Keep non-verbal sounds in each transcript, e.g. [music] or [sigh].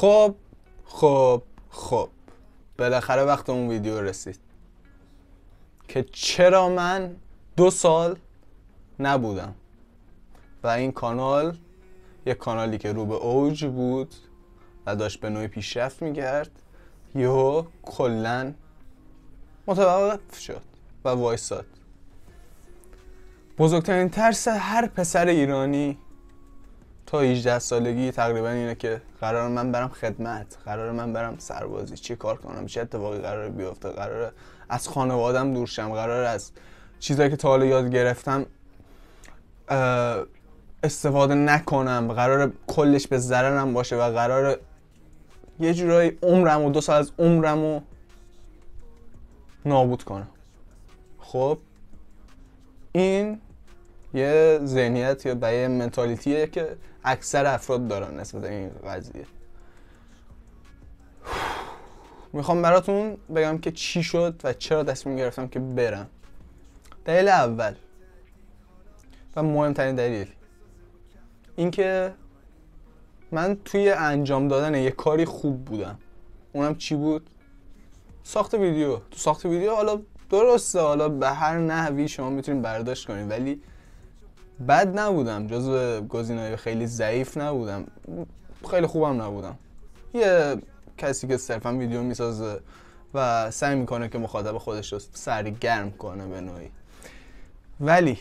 خب خب خب. بالاخره وقت اون ویدیو رسید. که چرا من دو سال نبودم. و این کانال یک کانالی که رو به اوج بود و داشت به نوعی پیشرفت می‌کرد یهو کلا متوقف شد و وایساد. بزرگترین ترس هر پسر ایرانی تا 18 سالگی تقریبا اینه که قرار من برم خدمت قرار من برم سربازی چی کار کنم چه اتفاقی قرار بیفته قرار از خانوادم دور شم قرار از چیزایی که تا حالا یاد گرفتم استفاده نکنم قرار کلش به ضررم باشه و قرار یه جورایی عمرم و دو سال از عمرم رو نابود کنم. خب این یه ذهنیت یا یه منتالیتیه که اکثر افراد دارن نسبت این قضیه. می‌خوام براتون بگم که چی شد و چرا تصمیم گرفتم که برم. دلیل اول و مهمترین دلیل اینکه من توی انجام دادن یه کاری خوب بودم. اونم چی بود؟ ساخت ویدیو. تو ساخت ویدیو حالا درسته حالا به هر نحوی شما می‌تونید برداشت کنید ولی بد نبودم. جزو گزینه‌های خیلی ضعیف نبودم. خیلی خوبم نبودم. یه کسی که صرفا ویدیو می‌سازه و سعی می‌کنه که مخاطب خودش رو سری گرم کنه به نوعی. ولی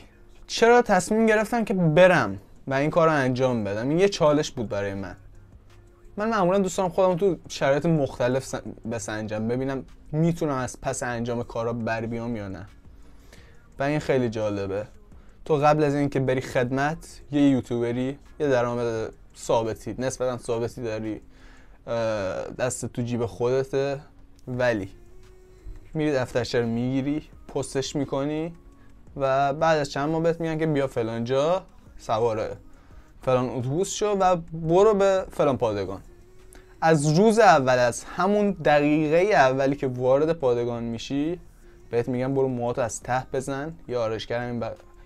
چرا تصمیم گرفتم که برم و این کار رو انجام بدم؟ این یه چالش بود برای من. من معمولا دوستان خودم تو شرایط مختلف بسنجم ببینم می‌تونم از پس انجام کارا بر بیام یا نه. و این خیلی جالبه. تو قبل از اینکه بری خدمت یه یوتیوبری یه درآمد ثابتی نسبتا ثابتی داری دست تو جیب خودته ولی میری دفترچه رو می‌گیری پستش می‌کنی و بعد از چند ماه بهت میگن که بیا فلان جا سواره فلان اتوبوس شو و برو به فلان پادگان از روز اول از همون دقیقه اولی که وارد پادگان میشی بهت میگن برو موهاتو از ته بزن یا آرشگر همین.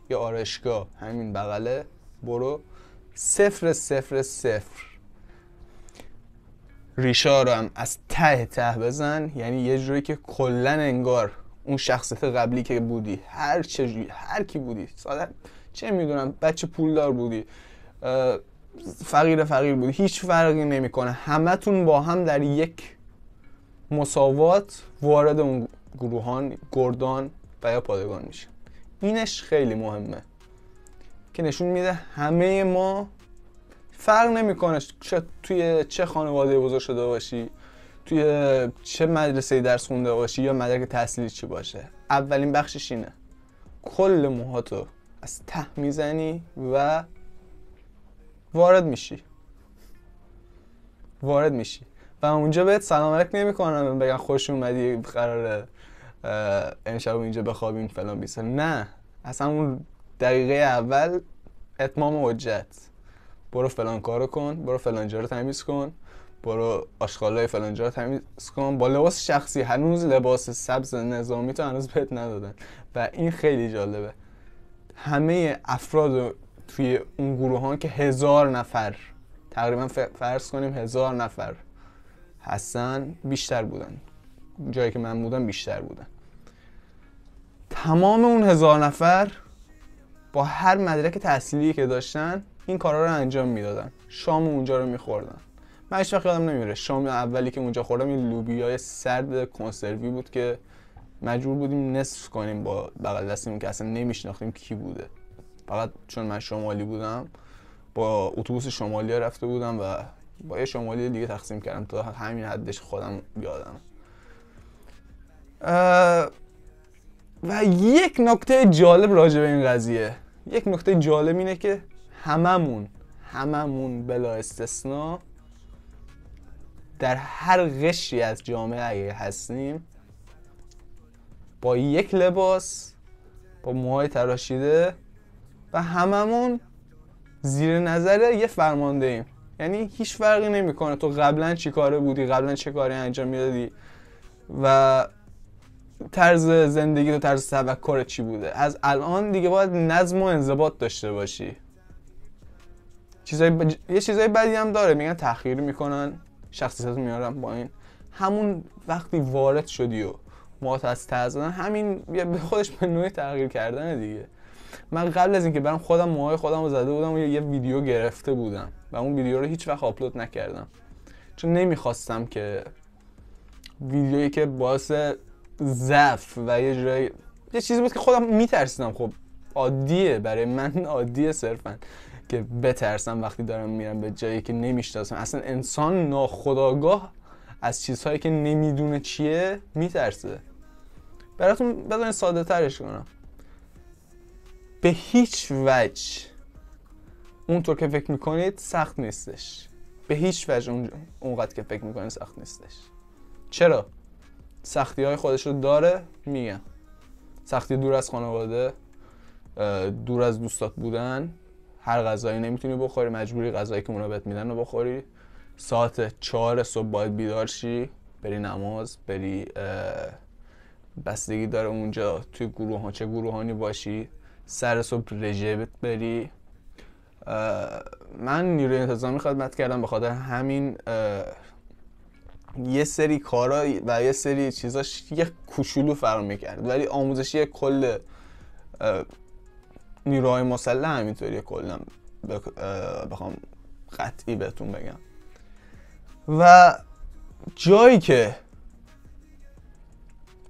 یا آرشگاه همین بغله. برو. صفر صفر صفر. ریشا رو هم از ته ته بزن. یعنی یه جوری که کلا انگار اون شخصیت قبلی که بودی هر چه هر کی بودی. ساده. چه می‌دونم بچه پولدار بودی. فقیر فقیر بودی. هیچ فرقی نمی‌کنه. همتون با هم در یک مساوات وارد اون گروهان گردان و یا پادگان میشه اینش خیلی مهمه. که نشون میده همه ما فرق نمی‌کنه چه توی چه خانواده بزرگ شده باشی توی چه مدرسه درس خونده باشی یا مدرک تحصیلی چی باشه. اولین بخشش اینه. کل موهاتو از ته می‌زنی و وارد میشی. وارد میشی. و اونجا بهت سلام علیک نمی‌کنن بگن خوش اومدی قراره امشب اینجا بخوابیم فلان بیسه نه اصلا اون دقیقه اول اتمام حجت. برو فلان کارو کن برو فلان جا رو تمیز کن برو آشغالای فلان جا رو تمیز کن. با لباس شخصی هنوز لباس سبز نظامی تو هنوز بهت ندادن. و این خیلی جالبه. همه افراد توی اون گروه که هزار نفر تقریبا فرض کنیم هزار نفر هستن بیشتر بودن. جایی که من بودم بیشتر بودن. تمام اون هزار نفر با هر مدرک تحصیلی که داشتن این کارا رو انجام می‌دادن. شام اونجا رو میخوردن. من هیچ وقت یادم نمیره شام اولی که اونجا خوردم این لوبیای سرد کنسروی بود که مجبور بودیم نصف کنیم با بغل دستمون که اصلا نمیشناختیم کی بوده. فقط چون من شمالی بودم با اتوبوس شمالی رفته بودم و با یه شمالی دیگه تقسیم کردم تا همین حدش خودم یادم. و یک نکته جالب راجع به این قضیه. یک نکته جالب اینه که هممون هممون بلا استثنا در هر قشری از جامعه هستیم با یک لباس با موهای تراشیده و هممون زیر نظر یه فرمانده ایم. یعنی هیچ فرقی نمی‌کنه. تو قبلا چی کاره بودی؟ قبلا چه کاری انجام می‌دادی؟ و طرز زندگی و طرز تفکر چی بوده؟ از الان دیگه باید نظم و انضباط داشته باشی. چیزای ب... یه چیزای بدی هم داره. میگن تأخیر می‌کنن شخصیت میارم با این همون وقتی وارد شدی و ما از تازه همین به خودش به نوعی تغییر کردن دیگه. من قبل از اینکه برم خودم موهای خودم رو زده بودم و یه ویدیو گرفته بودم و اون ویدیو رو هیچ وقت آپلود نکردم. چون نمی‌خواستم که ویدیویی که باعث ضعف و یه جایی یه چیزی بود که خودم میترسیدم. خب عادیه. برای من عادیه صرفا که بترسم وقتی دارم میرم به جایی که نمی‌شناسم. اصلا انسان ناخداگاه از چیزهایی که نمی‌دونه چیه میترسه. براتون بذارین ساده ترش کنم. به هیچ وجه اونطور که فکر می‌کنید سخت نیستش. به هیچ وجه اونقدر که فکر می‌کنید سخت نیستش. چرا؟ سختی های خودش رو داره میگم سختی دور از خانواده دور از دوستات بودن. هر غذایی نمی‌تونی بخوری مجبوری غذایی که اونا بهت میدن رو بخوری. ساعت چهار صبح باید بیدار شی بری نماز بری بستگی داره اونجا توی گروه ها چه گروهانی باشی. سر صبح رژه بری. من نیروی انتظامی خدمت کردم به خاطر همین یه سری کارا و یه سری چیزاش یه کوچولو فرق می‌کرد. ولی آموزشی کل نیروهای مسلح همینطوریه کلا بخوام قطعی بهتون بگم. و جایی که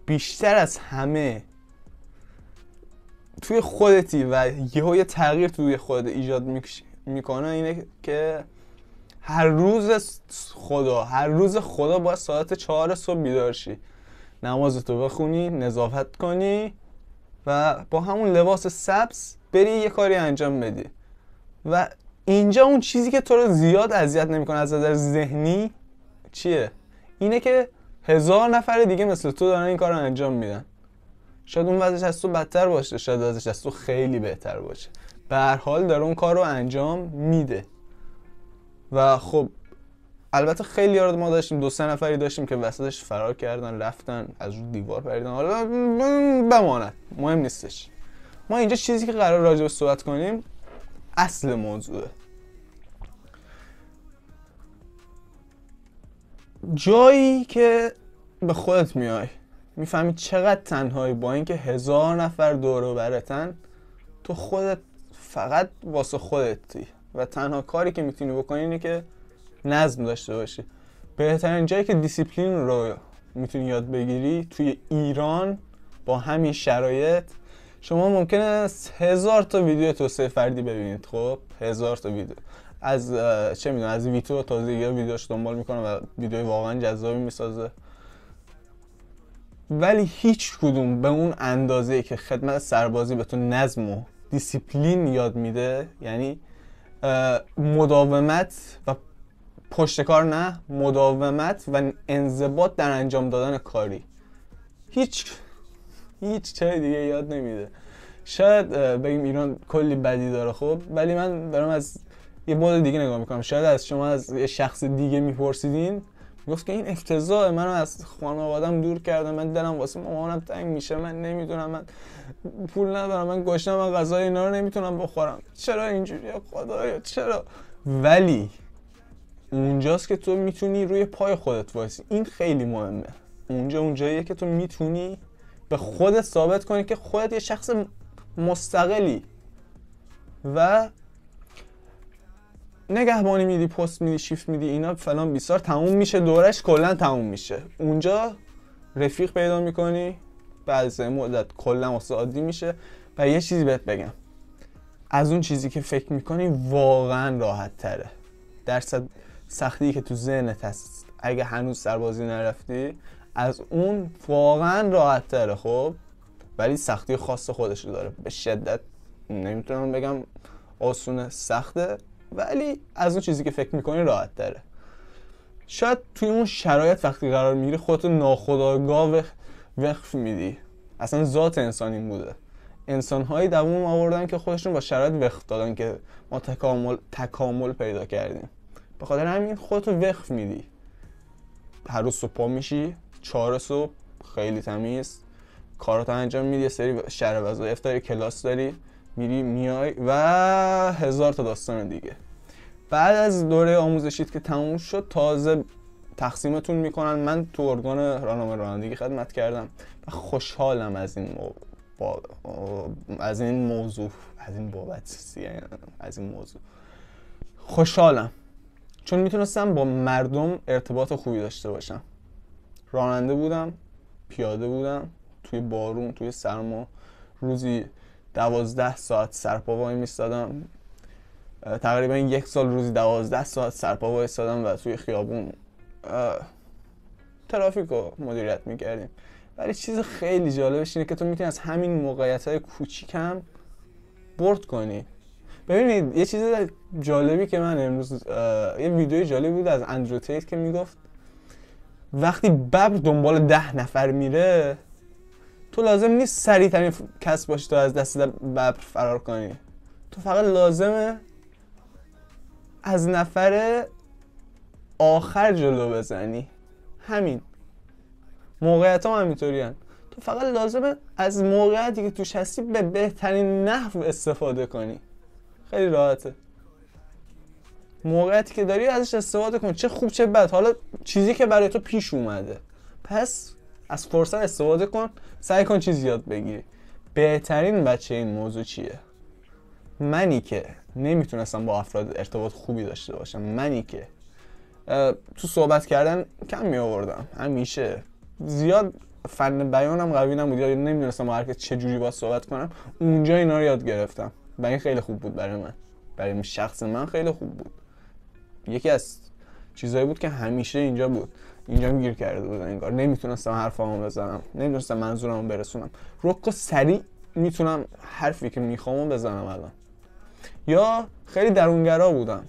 بیشتر از همه توی خودتی و یه تغییر توی خودت ایجاد می‌کنه اینه که هر روز خدا هر روز خدا باید ساعت چهار صبح بیدار شی. نمازتو بخونی نظافت کنی و با همون لباس سبز بری یه کاری انجام بدی. و اینجا اون چیزی که تو رو زیاد اذیت نمی‌کنه از نظر ذهنی چیه؟ اینه که هزار نفر دیگه مثل تو دارن این کار انجام میدن. شاید اون وضعش از تو بدتر باشه شاید وضعش از تو خیلی بهتر باشه. به هر حال داره اون کار رو انجام میده. و خب البته خیلی یارد ما داشتیم دو سه نفری داشتیم که وسطش فرار کردن رفتن از رو دیوار پریدن. حالا بماند مهم نیستش. ما اینجا چیزی که قرار راجع صحبت کنیم اصل موضوعه. جایی که به خودت میای می‌فهمی چقدر تنهایی با اینکه هزار نفر دور برتن تو خودت فقط واسه خودتی. و تنها کاری که می‌تونی بکنی اینه که نظم داشته باشی. بهترین جایی که دیسیپلین رو می‌تونی یاد بگیری توی ایران با همین شرایط شما ممکنه هزار تا ویدیو توسعه فردی ببینید خب؟ هزار تا ویدیو. از چه می‌دونم از ویتو تازگی ویدیوش دنبال می‌کنه و ویدیو واقعا جذابی می‌سازه. ولی هیچ کدوم به اون اندازه که خدمت سربازی به تو نظم و دیسیپلین یاد میده یعنی مداومت و پشتکار نه مداومت و انضباط در انجام دادن کاری. هیچ هیچ چه دیگه یاد نمیده. شاید بگیم ایران کلی بدی داره خب ولی من برام از یه بود دیگه نگاه می‌کنم. شاید از شما از یه شخص دیگه میپرسیدین گفت که این افتضاح منو از خانوادم دور کرده من دلم واسه مامانم تنگ میشه من نمی‌دونم من پول ندارم من گشتم من غذای اینا رو نمی‌تونم بخورم. چرا اینجوری؟ خدایا چرا؟ ولی اونجاست که تو می‌تونی روی پای خودت وایسی. این خیلی مهمه. اونجا اونجاییه که تو می‌تونی به خودت ثابت کنی که خودت یه شخص مستقلی و نگهبانی میدی پست میدی شیفت میدی اینا فلان بیسار تموم میشه دورش کلا تموم میشه. اونجا رفیق پیدا می‌کنی بعد از مدت کلا عادی میشه و یه چیزی بهت بگم. از اون چیزی که فکر می‌کنی واقعا راحت تره. درصد سختی که تو ذهنت هست اگه هنوز سربازی نرفتی از اون واقعا راحت تره خب؟ ولی سختی خاص خودش داره. به شدت. نمی‌تونم بگم آسونه سخته. ولی از اون چیزی که فکر می‌کنی راحت داره شاید توی اون شرایط وقتی قرار می‌گیری خودتو ناخداگاه وقف میدی. اصلا ذات انسانی بوده. انسان هایی دووم آوردن که خودشون با شرایط وقف دادن که ما تکامل تکامل پیدا کردیم. به خاطر همین خودتو وقف میدی. هر روز صبح میشی چهار صبح خیلی تمیز. کارات انجام میدی سری شهر وظایف داری کلاس داری میری میای و هزار تا داستان دیگه. بعد از دوره آموزشیت که تموم شد تازه تقسیمتون می‌کنن. من تو ارگان راهنمای رانندگی خدمت کردم و خوشحالم از این مو... از این موضوع. از این بابت از این موضوع. خوشحالم. چون می‌تونستم با مردم ارتباط خوبی داشته باشم. راننده بودم پیاده بودم توی بارون توی سرما. روزی دوازده ساعت سرپا وای میستادم تقریبا یک سال روزی دوازده ساعت سرپا وای و توی خیابون ترافیک رو مدیریت می‌کردیم. ولی چیز خیلی جالبش اینه که تو می‌تونی از همین موقعیت های کوچیک برد کنی. ببینید یه چیز جالبی که من امروز یه ویدیو جالبی بود از اندرو تیت که می‌گفت وقتی ببر دنبال ده نفر میره تو لازم نیست سریع ترین کس باشی تو از دست ببر فرار کنی. تو فقط لازمه از نفر آخر جلو بزنی. همین. موقعیت هم همینطوری تو فقط لازمه از موقعیتی که توش هستی به بهترین نحو استفاده کنی. خیلی راحته. موقعیتی که داری ازش استفاده کن. چه خوب چه بد. حالا چیزی که برای تو پیش اومده. پس از فرصت استفاده کن. سعی کن چیزی یاد بگیری. بهترین بچه این موضوع چیه؟ منی که نمی‌تونستم با افراد ارتباط خوبی داشته باشم منی که. تو صحبت کردن کم می آوردم همیشه. زیاد فن بیانم قوی نبود یا نمی‌دونستم با هر چه جوری با صحبت کنم. اونجا اینا رو یاد گرفتم و این خیلی خوب بود برای من. برای شخص من خیلی خوب بود. یکی از چیزایی بود که همیشه اینجا بود. اینجا گیر کرده بود انگار. نمی‌تونستم حرفامو بزنم. نمی‌تونستم منظورمو برسونم. رک و سریع می‌تونم حرفی که می‌خوام بزنم الان. یا خیلی درونگرا بودم.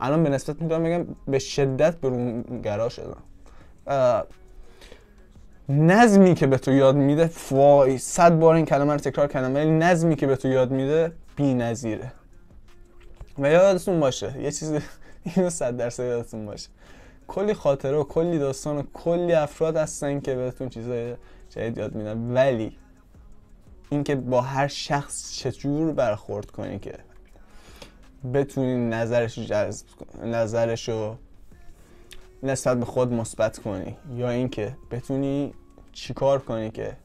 الان به نسبت می‌تونم بگم به شدت برونگرا شدم. نظمی که به تو یاد میده فای صد بار این کلمه رو تکرار کردم ولی نظمی که به تو یاد میده بی نظیره و یادتون باشه یه چیز [laughs] اینو صد درصد یادتون باشه. کلی خاطره و کلی داستان و کلی افراد هستن که بهتون چیزای جدید یاد میدن. ولی اینکه با هر شخص چجور برخورد کنی که بتونی نظرش جذب نظرش رو نسبت به خود مثبت کنی یا اینکه بتونی چیکار کنی که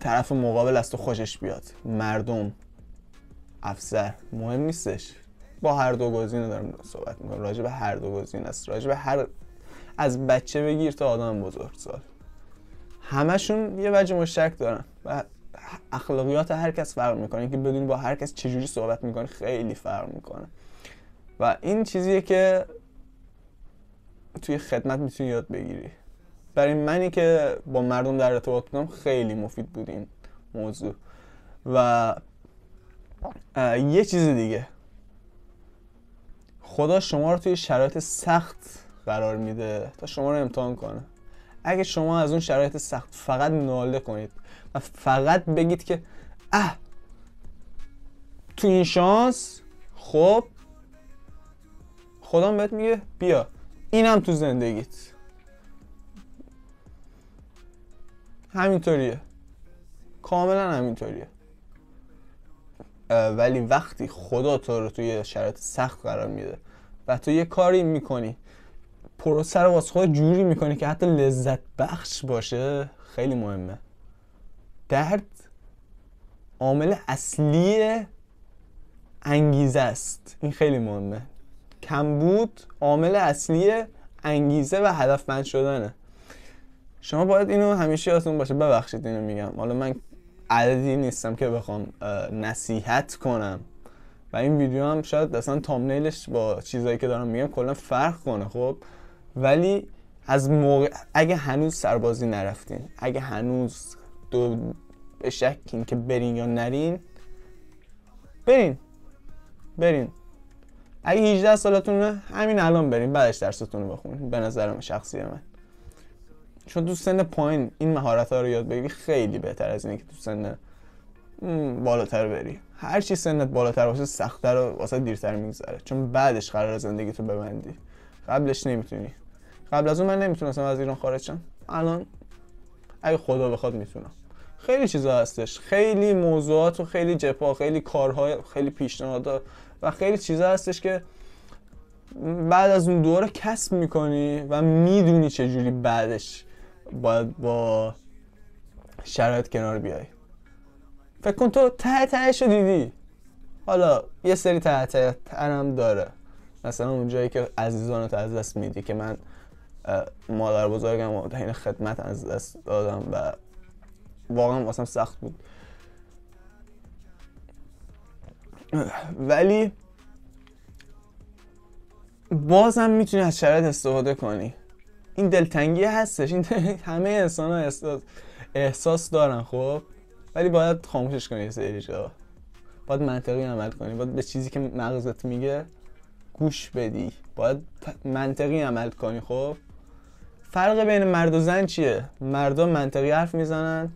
طرف مقابل از تو خوشش بیاد. مردم افسر مهم نیستش. با هر دو گزینه دارم صحبت می‌کنم. راجع به هر دو گزینه است. راجع به هر از بچه بگیر تا آدم بزرگ سال. همشون یه وجه مشترک دارن. و اخلاقیات هر کس فرق می‌کنه. که بدونی با هر کس چجوری صحبت می‌کنه خیلی فرق می‌کنه. و این چیزیه که توی خدمت می‌تونی یاد بگیری. برای منی که با مردم در ارتباط بودم خیلی مفید بود این موضوع. و یه چیز دیگه. خدا شما رو توی شرایط سخت قرار میده تا شما رو امتحان کنه. اگه شما از اون شرایط سخت فقط ناله کنید و فقط بگید که اه تو این شانس خب خدا بهت میگه بیا اینم تو زندگیت. همینطوریه. کاملا همینطوریه. ولی وقتی خدا تو رو توی شرایط سخت قرار میده و تو یه کاری می‌کنی پروسه رو واسه خود جوری می‌کنی که حتی لذت بخش باشه خیلی مهمه. درد عامل اصلی انگیزه است. این خیلی مهمه. کمبود عامل اصلی انگیزه و هدفمند شدنه. شما باید اینو همیشه یادتون باشه. ببخشید اینو میگم. حالا من عددی نیستم که بخوام نصیحت کنم. و این ویدیو هم شاید اصلا تامنیلش با چیزایی که دارم میگم کلا فرق کنه خب؟ ولی از موقع اگه هنوز سربازی نرفتین اگه هنوز دو به شکین که برین یا نرین برین. برین. اگه 18 سالتونه همین الان برین بعدش درستون رو بخونین به نظر من شخصی من. چون تو سن پایین این مهارت ها رو یاد بگیری خیلی بهتر از اینه که تو سن بالاتر بری. هر چی سنت بالاتر باشه سختتر و واسه دیرتر میگذره. چون بعدش قرار زندگی تو ببندی. قبلش نمی‌تونی. قبل از اون من نمی‌تونستم از ایران خارج شم. الان اگه خدا بخواد می‌تونم. خیلی چیزا هستش. خیلی موضوعات و خیلی جپا خیلی کارهای خیلی پیشنهادها و خیلی چیزا هستش که بعد از اون دوره کسب می‌کنی و می‌دونی چجوری بعدش باید با شرایط کنار بیای. فکر کن تو ته تهش رو دیدی. حالا یه سری ته ته هم داره. مثلا اون جایی که عزیزان رو از دست میدی که من مادر بزرگم و این خدمت از دست دادم و واقعا واسم سخت بود. ولی بازم می‌تونی از شرایط استفاده کنی. این دلتنگی هستش. این [laughs] همه انسان ها احساس, دارن خب؟ ولی باید خاموشش کنی سری جا. باید منطقی عمل کنی. باید به چیزی که مغزت میگه گوش بدی. باید منطقی عمل کنی خب؟ فرق بین مرد و زن چیه؟ مردا منطقی حرف می‌زنن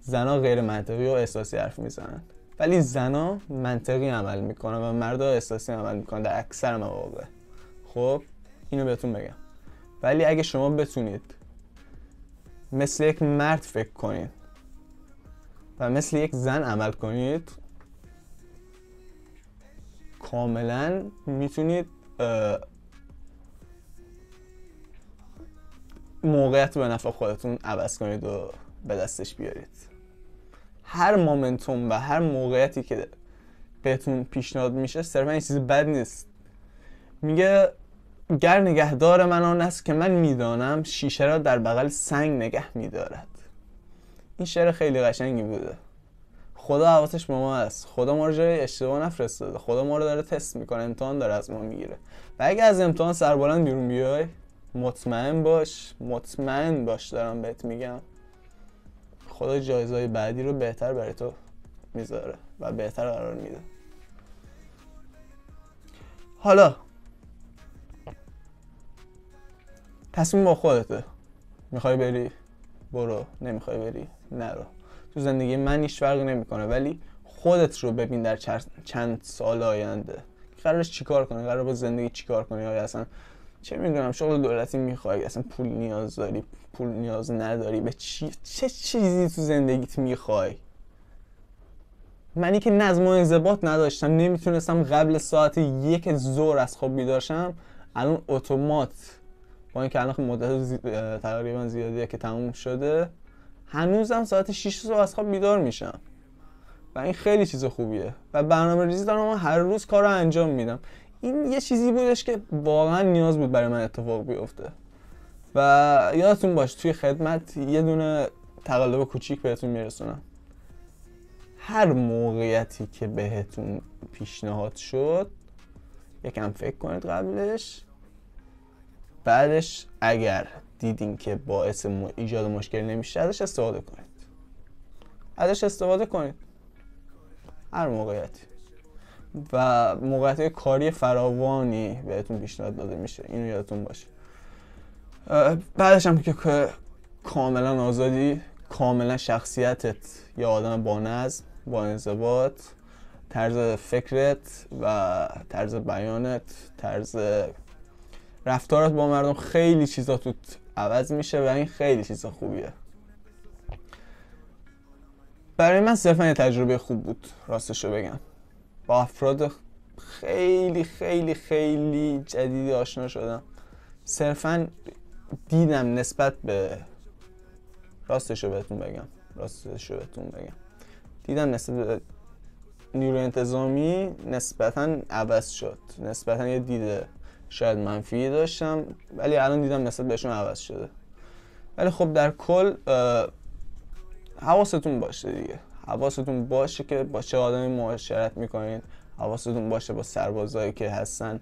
زنا غیر منطقی و احساسی حرف می‌زنن. ولی زنا منطقی عمل می‌کنن و مردا احساسی عمل می‌کنن در اکثر مواقع. خب اینو بهتون بگم. ولی اگه شما بتونید مثل یک مرد فکر کنید و مثل یک زن عمل کنید کاملا می‌تونید موقعیت به نفع خودتون عوض کنید و به دستش بیارید. هر مومنتوم و هر موقعیتی که بهتون پیشنهاد میشه صرفا این چیز بد نیست. میگه گر نگهدار من آن است که من می‌دانم شیشه را در بغل سنگ نگه میدارد. این شعر خیلی قشنگی بوده. خدا حواسش به ما هست خدا ما رو جای اشتباه نفرستاده. خدا ما رو داره تست می‌کنه. امتحان داره از ما می‌گیره. و اگه از امتحان سربلند بیرون بیای مطمئن باش مطمئن باش دارم بهت میگم. خدا جایزهای بعدی رو بهتر برای تو می‌ذاره و بهتر قرار میده. حالا تصمیم با خودته. می‌خوای بری؟ برو. نمی‌خوای بری؟ نرو. تو زندگی من هیچ فرقی نمی‌کنه ولی خودت رو ببین در چند سال آینده. قرارش چیکار کنی؟ قرار با زندگی چیکار کنی؟ آیا اصلا چه می‌دونم شغل دولتی می‌خوای اصلا پول نیاز داری پول نیاز نداری به چی چه چیزی تو زندگیت می‌خوای؟ منی که نظم و انضباط نداشتم نمی‌تونستم قبل ساعت یک زور از خواب بیدارشم الان اتومات با اینکه الان مدت زی... تقریبا زیادیه که تموم شده هنوزم ساعت 6 صبح از خواب بیدار میشم. و این خیلی چیز خوبیه. و برنامه ریزی دارم هر روز کار رو انجام میدم. این یه چیزی بودش که واقعا نیاز بود برای من اتفاق بیفته. و یادتون باش توی خدمت یه دونه تقلب کوچیک بهتون میرسونم. هر موقعیتی که بهتون پیشنهاد شد یکم فکر کنید قبلش. بعدش اگر دیدین که باعث ایجاد مشکل نمیشه ازش استفاده کنید. ازش استفاده کنید. هر موقعیتی. و موقعیت کاری فراوانی بهتون پیشنهاد داده میشه. اینو یادتون باشه. بعدش هم که کاملا آزادی کاملا شخصیتت یا آدم با نظم با انضباط طرز فکرت و طرز بیانت طرز رفتارات با مردم خیلی چیزا تو عوض میشه و این خیلی چیز خوبیه. برای من صرفا یه تجربه خوب بود راستشو بگم. با افراد خیلی خیلی خیلی جدیدی آشنا شدم. صرفا دیدم نسبت به راستشو بهتون بگم. راستشو بهتون بگم. دیدم نسبت به نیرو انتظامی نسبتا عوض شد. نسبتا یه دیده شاید منفی داشتم ولی الان دیدم نسبت بهشون عوض شده. ولی خب در کل حواستون باشه دیگه. حواستون باشه که با چه آدمی معاشرت می‌کنید. حواستون باشه با سربازایی که هستن.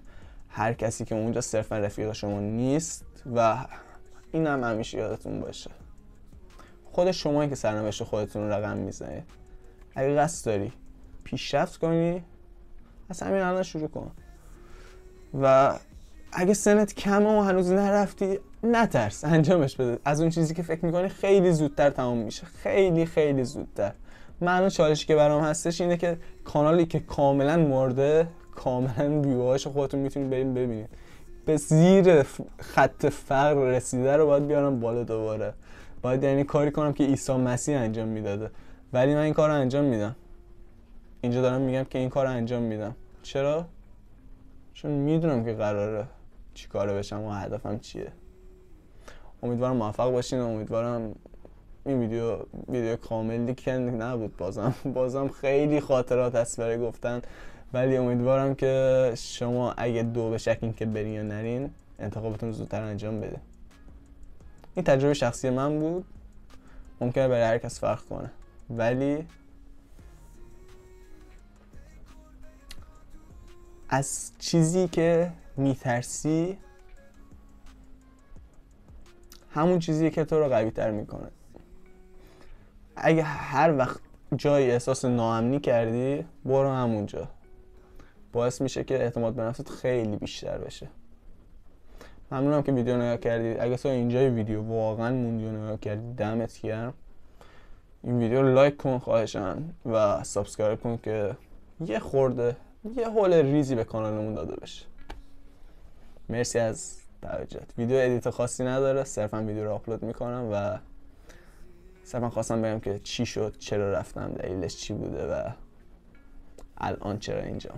هر کسی که اونجا صرفا رفیق شما نیست و این هم همیشه یادتون باشه. خود شما که سرنوشت خودتون رقم می‌زنید. اگه قصد داری پیشرفت کنی از همین الان شروع کن. و اگه سنت کمه و هنوز نرفتی نترس. انجامش بده. از اون چیزی که فکر می‌کنی خیلی زودتر تمام میشه. خیلی خیلی زودتر. من چالشی که برام هستش اینه که کانالی که کاملا مرده کاملا ویوهاش خودتون می‌تونید بریم ببینید. به زیر خط فقر رسیده رو باید بیارم بالا دوباره. باید یعنی کاری کنم که عیسی مسیح انجام می‌داده. ولی من این کار رو انجام میدم. اینجا دارم میگم که این کار رو انجام میدم. چرا؟ چون می‌دونم که قراره چی کاره بشم و هدفم چیه. امیدوارم موفق باشین. امیدوارم این ویدیو ویدیو کاملی که نبود بازم. [laughs] بازم خیلی خاطرات هست برای گفتن. ولی امیدوارم که شما اگه دو به شکین که برین یا نرین انتخابتون زودتر انجام بده. این تجربه شخصی من بود. ممکنه برای هر کس فرق کنه. ولی از چیزی که میترسی همون چیزی که تو رو قوی تر می‌کنه. اگه هر وقت جایی احساس ناامنی کردی برو همونجا. باعث میشه که اعتماد به نفست خیلی بیشتر بشه. ممنونم که ویدیو نگاه کردید اگه تو اینجای ویدیو واقعا موندی و نگاه کردید دمت گرم. این ویدیو رو لایک کن خواهشا و subscribe کن که یه خورده یه حول ریزی به کانالمون داده بشه. مرسی از توجهت. ویدیو ادیت خاصی نداره. صرفا ویدیو رو آپلود می‌کنم و صرفا خواستم بگم که چی شد چرا رفتم دلیلش چی بوده و الان چرا اینجا